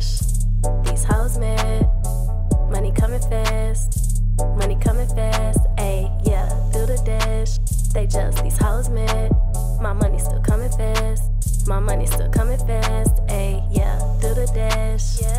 dash. These hoes mad. Money coming fast. Money coming fast. Ayy, yeah. Do the dash. They just these hoes mad. My money still coming fast. My money still coming fast. Ayy, yeah. Do the dash. Yeah.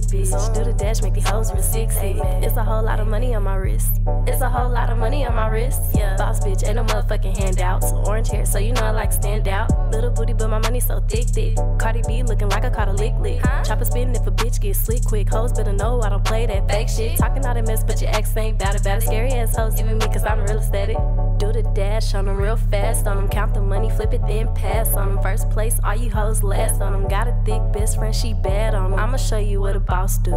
Big bitch. Do the dash, make these hoes real sexy. It's a whole lot of money on my wrist. It's a whole lot of money on my wrist. Yeah. Boss bitch, ain't no motherfucking handouts. Orange hair, so you know I like stand out. Little booty, but my money so thick, thick. Cardi B looking like I caught a lick lick. Chopper spinning if a bitch get slick quick. Hoes better know I don't play that fake shit. Talking all that mess, but your ex ain't bad about it. Scary ass hoes giving me cause I'm real aesthetic. The dash on them real fast on them. Count the money, flip it, then pass on them. First place, all you hoes last on them. Got a thick best friend, she bad on them. I'ma show you what a boss do.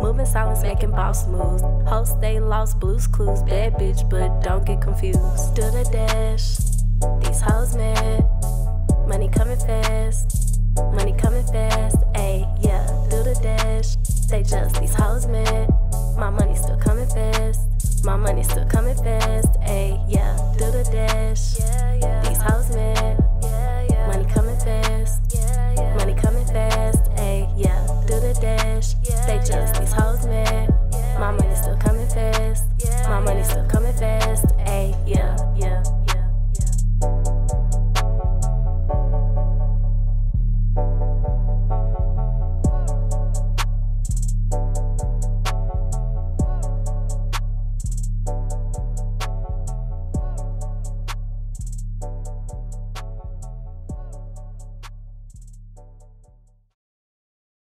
Moving silence, making boss moves. Hoes stay lost, Blue's Clues. Bad bitch, but don't get confused. Do the dash. These hoes mad. Money coming fast. Money coming fast. Ayy, yeah. Do the dash. They just My money still coming fast. Ayy, yeah. Do the dash. Yeah, yeah.